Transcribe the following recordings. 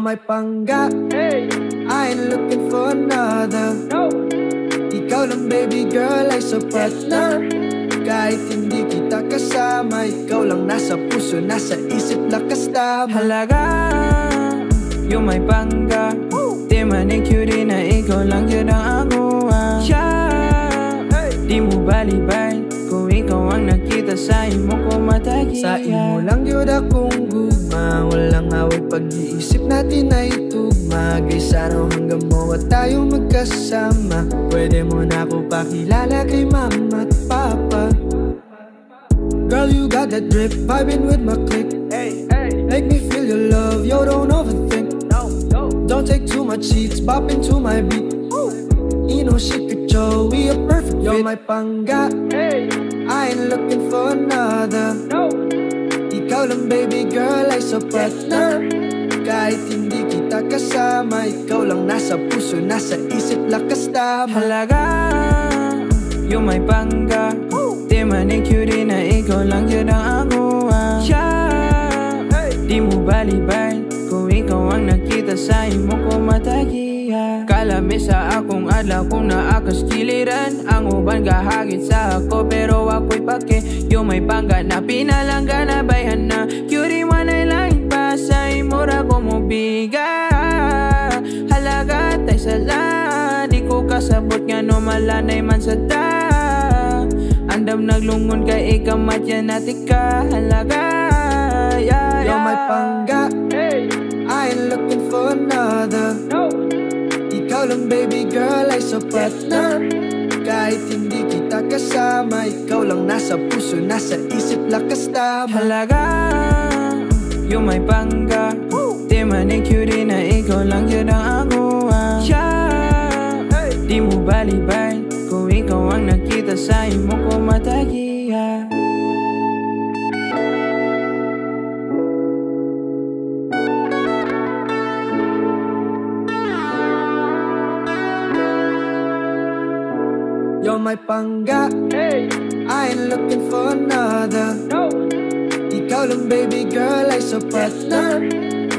My pangga I ain't looking for another. Ikaw lang baby girl ay sapat na Kahit hindi kita kasama Ikaw lang nasa puso, nasa isip, lakas tama Halaga Yung may pangga Di man cutie na ikaw lang yun ang ako ah. Siya Di mo balibay Kung ikaw ang nakita sa imo ko matagi Sa imo lang yun akong gugma. Walang away pag-iisip natin ay tugma. Gaysa no hanggang mo at tayo magkasama. Pwede mo na ako pakilala kay mama at papa. Girl, you got that drip, vibing with my click. Make me feel your love, yo, don't overthink. Don't take too much seats, bop into my beat. Ino shikacho, we a perfect. Fit You're my pangga, I ain't looking for another. Ikaw lang baby girl ay sapat na Kahit hindi kita kasama Ikaw lang nasa puso, nasa isip, lakas tama. Halaga Yung may pangga Di man cutie na ikaw lang yun ang ako ah. Siya Di mo balibay Kung ikaw ang nakita sa imo ko matagi ah. Kalami sa akong adlaw kung naakas kiliran Ang uban gahagit sa ako pero ako'y pake. Yung may pangga na pinalangga na bayhan na Cutie man ay langit pa sa imura ko mo biga Halaga tay sala Di ko kasabot nga no malanay man sa da. Andam naglungon kay ikamat yan natin ka Halaga yeah, You're my yeah. pangga. I ain't looking for another ay sapat na Kahit hindi kita kasama Ikaw lang nasa puso, nasa isip, lakas tama Halaga Yung may pangga Di man cutie na ikaw lang yun ang ako ah. Siya Di mo balibay Kung ikaw ang nakita sa imo ko matagi You're my pangga I ain't looking for another. Ikaw lang baby girl ay sapat na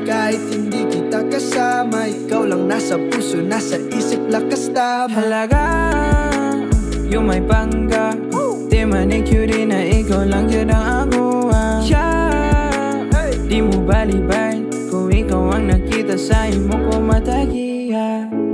Kahit hindi kita kasama Ikaw lang nasa puso, nasa isip, lakas tama. Halaga Yung may pangga Di man cutie na ikaw lang yun ang ako ah. Siya Di mo balibay Kung ikaw ang nakita sa imo ko matagi ah.